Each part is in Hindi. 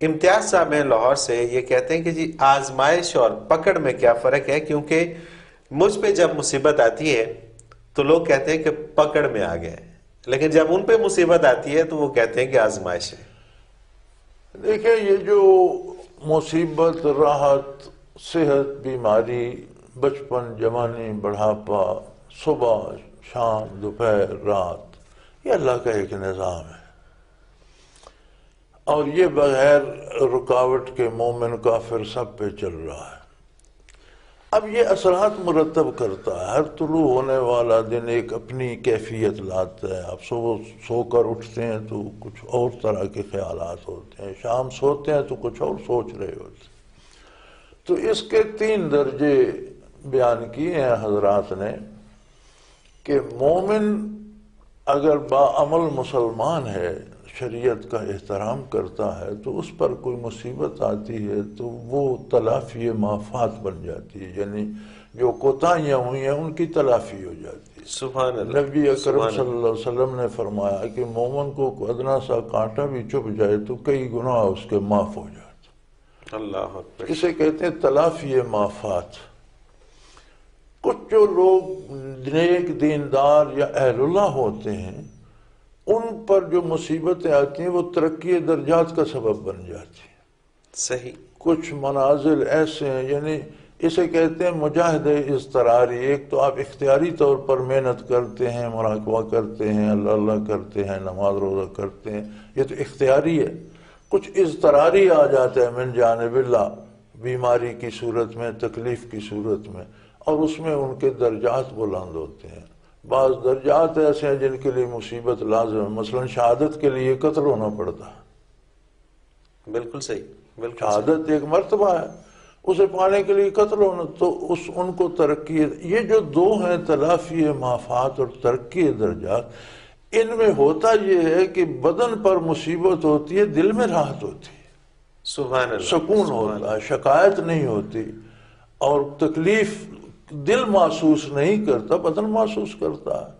इम्तियाज़ साहब हैं लाहौर से, ये कहते हैं कि जी, आजमाइश और पकड़ में क्या फ़र्क है? क्योंकि मुझ पे जब मुसीबत आती है तो लोग कहते हैं कि पकड़ में आ गए लेकिन जब उन पे मुसीबत आती है तो वो कहते हैं कि आजमाइश है। देखिए, ये जो मुसीबत, राहत, सेहत, बीमारी, बचपन, जवानी, बढ़ापा, सुबह, शाम, दोपहर, रात, ये अल्लाह का एक निज़ाम है। और ये बगैर रुकावट के मोमिन काफिर सब पे चल रहा है। अब ये असरात मुरतब करता है। हर तुलू होने वाला दिन एक अपनी कैफियत लाता है। आप सो, सोकर उठते हैं तो कुछ और तरह के ख्याल होते हैं। शाम सोते हैं तो कुछ और सोच रहे होते हैं। तो इसके तीन दर्जे बयान किए हैं हजरात ने कि मोमिन अगर बामल मुसलमान है शरीयत का एहतराम करता है तो उस पर कोई मुसीबत आती है तो वो तलाफ़ी माफात बन जाती है यानी जो कोताहियाँ हुई हैं उनकी तलाफ़ी हो जाती है। सुबह नबी अकरम सल्लल्लाहु अलैहि वसल्लम ने फरमाया कि मोमन को अदना सा कांटा भी चुप जाए तो कई गुनाह उसके माफ़ हो जाते अल्लाह इसे कहते हैं तलाफ़ी माफात। कुछ जो लोग नेक दीनदार या अहलुल्लाह होते हैं उन पर जो मुसीबतें आती हैं वो तरक्की दर्जात का सबब बन जाती हैं। सही। कुछ मनाजिल ऐसे हैं यानी इसे कहते हैं मुजाहिद तरारी एक तो आप इख्तियारी तौर पर मेहनत करते हैं मुराकबा करते हैं अल्लाह अल्लाह करते हैं नमाज़ रोज़ा करते हैं ये तो इख्तियारी है। कुछ तरारी आ जाता है मिन जानबिल्ला बीमारी की सूरत में तकलीफ़ की सूरत में और उसमें उनके दर्जात बुलंद होते हैं। बाज दर्जात ऐसे हैं जिनके लिए मुसीबत लाजम है। मसलन शहादत के लिए कत्ल होना पड़ता है। बिल्कुल सही बिल्कुल शहादत एक मरतबा है। उसे पाने के लिए कत्ल होना तो उस उनको तरक्की ये जो दो हैं तलाफी माफात और तरक्की दर्जात इनमें होता यह है कि बदन पर मुसीबत होती है दिल में राहत होती है। सुबह सुकून होता है शिकायत नहीं होती। और तकलीफ़ दिल महसूस नहीं करता बदन महसूस करता है।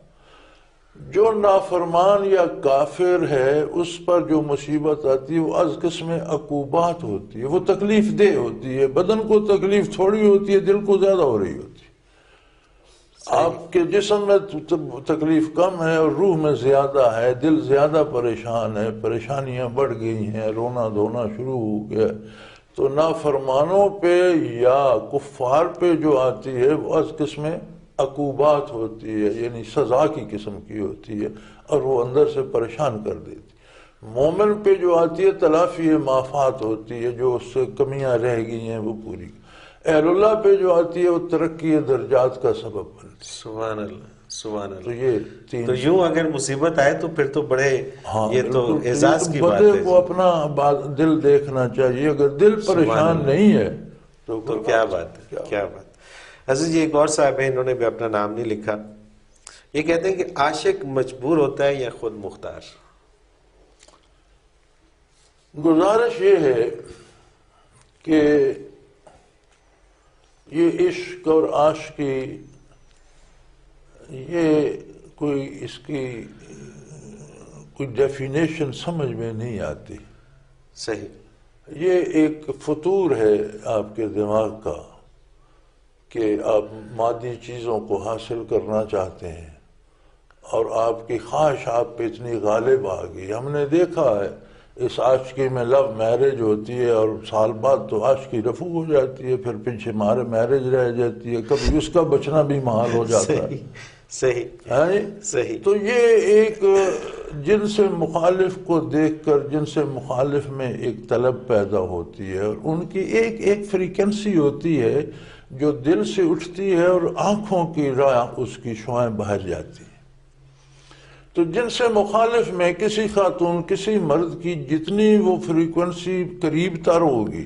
जो नाफरमान या काफिर है उस पर जो मुसीबत आती है वो अज किस्म अकूबात होती है। वो तकलीफ़ दे होती है। बदन को तकलीफ़ थोड़ी होती है दिल को ज़्यादा हो रही होती है। आपके जिसम में तकलीफ़ कम है और रूह में ज़्यादा है दिल ज़्यादा परेशान है परेशानियाँ बढ़ गई हैं रोना धोना शुरू हो गया तो नाफरमानों पे या कुफ़ार पे जो आती है अज किस्म अकूबात होती है, यानी सज़ा की किस्म की होती है, और वो अंदर से परेशान कर देती मोमिन पे जो आती है, तलाफ़ी माफात होती है, जो उससे कमियाँ रह गई हैं, वो पूरी। अहल्ला पे जो आती है, वो तरक्की, दर्जात का सबब बनती है। तो ये तो यूँ अगर मुसीबत आए तो फिर तो बड़े हाँ ये तो एजाज की बात है अपना बात दिल देखना चाहिए। अगर दिल परेशान नहीं है तो, तो क्या बात है क्या बात हज़रत जी एक और साहब है इन्होंने भी अपना नाम नहीं लिखा। ये कहते हैं कि आशिक मजबूर होता है या खुद मुख्तार? गुजारिश ये है कि ये इश्क और आश की ये कोई इसकी कोई डेफिनेशन समझ में नहीं आती। सही। ये एक फतूर है आपके दिमाग का कि आप मादी चीज़ों को हासिल करना चाहते हैं और आपकी ख्वाहिश आप पे इतनी गालिब आ गई। हमने देखा है इस आशकी में लव मैरिज होती है और साल बाद तो आशकी रफू हो जाती है फिर पीछे मारे मैरिज रह जाती है कभी उसका बचना भी महाल हो जाता है। सही। है सही। तो ये एक जिनसे मुखालिफ को देखकर जिनसे मुखालिफ में एक तलब पैदा होती है और उनकी एक एक फ्रीक्वेंसी होती है जो दिल से उठती है और आँखों की राह उसकी शुआएँ बाहर जाती है। तो जिनसे मुखालिफ में किसी खातून किसी मर्द की जितनी वो फ्रीक्वेंसी करीब तर होगी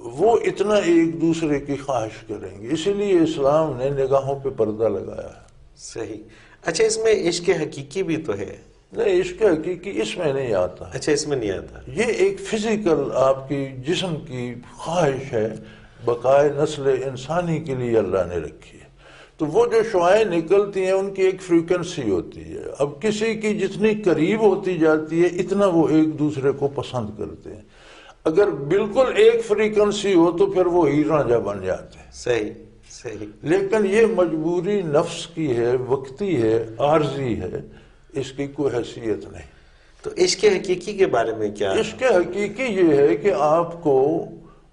वो इतना एक दूसरे की ख्वाहिश करेंगे। इसीलिए इस्लाम ने निगाहों पे पर्दा लगाया। है सही। अच्छा इसमें इश्क हकीकी भी तो है। नहीं इश्क हकीकी इसमें नहीं आता। अच्छा इसमें नहीं आता। ये एक फ़िज़िकल आपकी जिस्म की ख्वाहिश है बकाए नस्ल इंसानी के लिए अल्लाह ने रखी है। तो वो जो शुआएँ निकलती हैं उनकी एक फ्रीक्वेंसी होती है। अब किसी की जितनी करीब होती जाती है इतना वो एक दूसरे को पसंद करते हैं। अगर बिल्कुल एक फ्रीक्वेंसी हो तो फिर वो ही राजा बन जाते हैं। सही सही। लेकिन ये मजबूरी नफ्स की है वक्ती है आर्जी है इसकी कोई हैसियत नहीं। तो इसके हकीकी के बारे में क्या? इसके हकीकी ये है कि आपको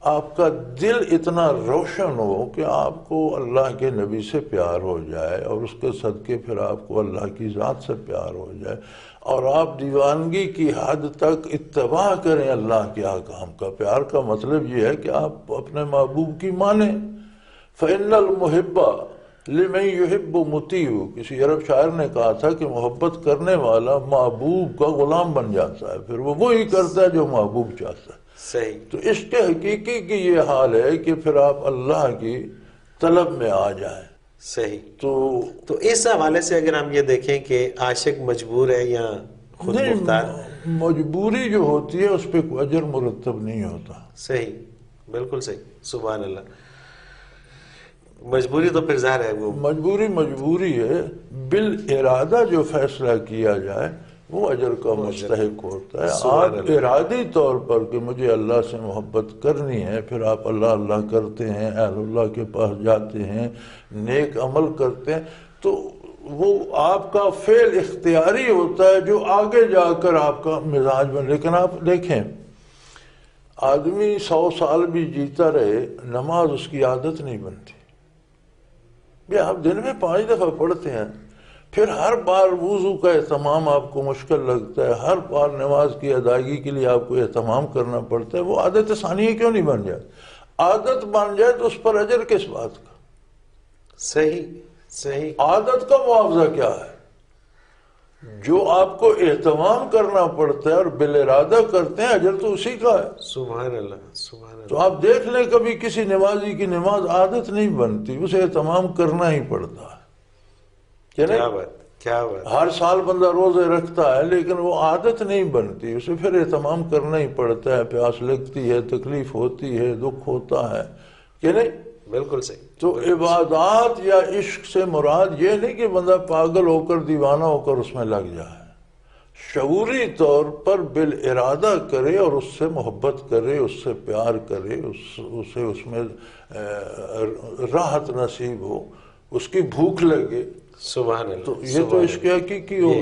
आपका दिल इतना रोशन हो कि आपको अल्लाह के नबी से प्यार हो जाए और उसके सदके फिर आपको अल्लाह की ज़ात से प्यार हो जाए और आप दीवानगी की हद तक इतबा करें अल्लाह के आकाम का। प्यार का मतलब ये है कि आप अपने महबूब की माने। फ़ैनल मुहिब्बा लिमन युहिब मुतीहू। किसी अरब शायर ने कहा था कि मोहब्बत करने वाला महबूब का गुलाम बन जाता है। फिर वो वही करता है जो महबूब चाहता है। सही। तो इसके हकीकी की ये हाल है कि फिर आप अल्लाह की तलब में आ जाए। सही। तो तो इस हवाले से अगर हम ये देखें कि आशिक मजबूर है या खुद मुख्तार? मजबूरी जो होती है उस पर कोई अजर मुरतब नहीं होता। सही बिल्कुल सही। सुबह अल्लाह मजबूरी तो फिर ज़ाहिर है वो। मजबूरी मजबूरी है। बिल इरादा जो फैसला किया जाए वो अजर का मुस्तक होता है। आप इरादी तौर पर कि मुझे अल्लाह से मोहब्बत करनी है फिर आप अल्लाह अल्लाह करते हैं अल्लाह के पास जाते हैं नेक अमल करते हैं तो वो आपका फेल इख्तियारी होता है जो आगे जाकर आपका मिजाज बन। लेकिन आप देखें आदमी सौ साल भी जीता रहे नमाज़ उसकी आदत नहीं बनती। आप दिन में पाँच दफ़ा पढ़ते हैं। फिर हर बार वज़ू का एहतमाम आपको मुश्किल लगता है हर बार नमाज़ की अदायगी के लिए आपको एहतमाम करना पड़ता है वो आदत सानिया क्यों नहीं बन जाती? आदत बन जाए तो उस पर अजर किस बात का? सही सही। आदत का मुआवजा क्या है? जो आपको एहतमाम करना पड़ता है और बिल इरादा करते हैं अजर तो उसी का है। सुबह सुबह तो आप देख लें कभी किसी नमाजी की नमाज़ आदत नहीं बनती उसे एहतमाम करना ही पड़ता है। क्या क्या बात क्या बात। हर साल बंदा रोज़े रखता है लेकिन वो आदत नहीं बनती। उसे फिर एहतमाम करना ही पड़ता है। प्यास लगती है तकलीफ़ होती है दुख होता है। कि नहीं? बिल्कुल सही। तो इबादत या इश्क से मुराद ये नहीं कि बंदा पागल होकर दीवाना होकर उसमें लग जाए। शऊरी तौर पर बिल इरादा करे और उससे मोहब्बत करे उससे प्यार करे उस उसे उसमें राहत नसीब हो उसकी भूख लगे। सुबह तो ये तो। इसके हकीकी हो।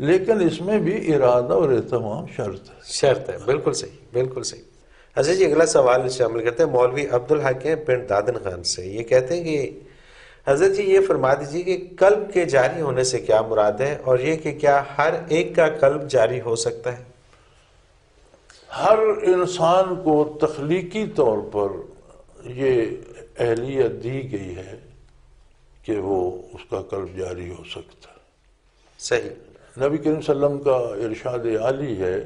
लेकिन इसमें भी इरादा और एहतमाम शर्त है। शर्त है बिल्कुल सही बिल्कुल सही। अच्छा जी अगला सवाल शामिल करते हैं मौलवी अब्दुल हक हैं पिंड दादन खान से। ये कहते हैं कि हज़रत जी ये फरमा दीजिए कि कल्ब के जारी होने से क्या मुराद है और ये कि क्या हर एक का कल्ब जारी हो सकता है? हर इंसान को तख्लीकी तौर पर ये अहलियत दी गई है कि वो उसका कल्ब जारी हो सकता। सही। नबी करीम सल्लम का इरशाद आली है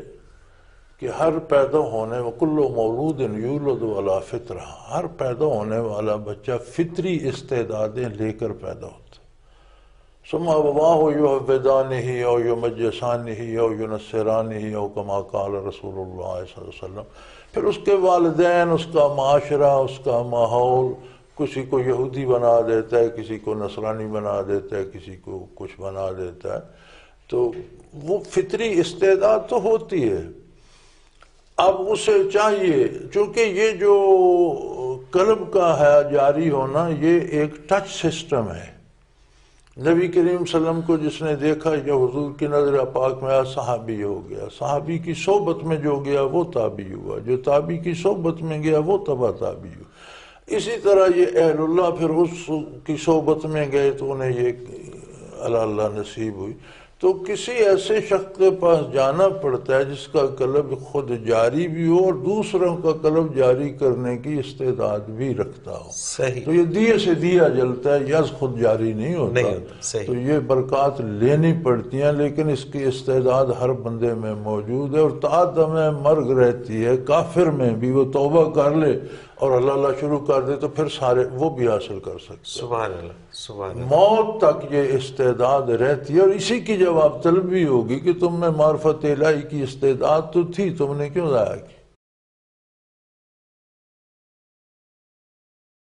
कि हर पैदा होने कुल्लो मौलूद यूलद वाला फितरा हर पैदा होने वाला बच्चा फितरी इस्तेदादें लेकर पैदा होता। सुमा वबा हो यो वेदान ही हो यो मजसान ही हो यो नसरान ही हो कमा काल वसल्लम। फिर उसके वालदेन उसका माशरा उसका माहौल किसी को यहूदी बना देता है, किसी को नसरानी बना देता है, किसी को कुछ बना देता है। तो वो फितरी इस्तेदाद तो होती है। अब उसे चाहिए क्योंकि ये जो कल्ब का है जारी होना, ये एक टच सिस्टम है। नबी करीम सलम को जिसने देखा, या हजूर की नज़र पाक में आया, सहाबी हो गया। सहाबी की सोबत में जो गया, वो ताबी हुआ। जो ताबी की सोबत में गया, वो तबा ताबी हुआ। इसी तरह ये अहलुल्लाह फिर उस की सोबत में गए तो उन्हें ये अल्लाह नसीब हुई। तो किसी ऐसे शख्स के पास जाना पड़ता है जिसका कलब खुद जारी भी हो और दूसरों का कलब जारी करने की इस्तेदाद भी रखता हो। सही। तो ये दिए से दिया जलता है यज खुद जारी नहीं होता। नहीं होता, सही। तो ये बरकत लेनी पड़ती हैं लेकिन इसकी इस्तेदाद हर बंदे में मौजूद है और तादम मर्ग रहती है काफिर में भी वो तोबा कर ले और अल्लाह अल्लाह शुरू कर दे तो फिर सारे वो भी हासिल कर सकते सुबह अल्लाह सुबह अल्लाह मौत तक ये इस्तेदाद रहती है और इसी की जवाब तलबी होगी कि तुम में मार्फत इलाही की इस्तेदाद तो थी तुमने क्यों ज़ाया की?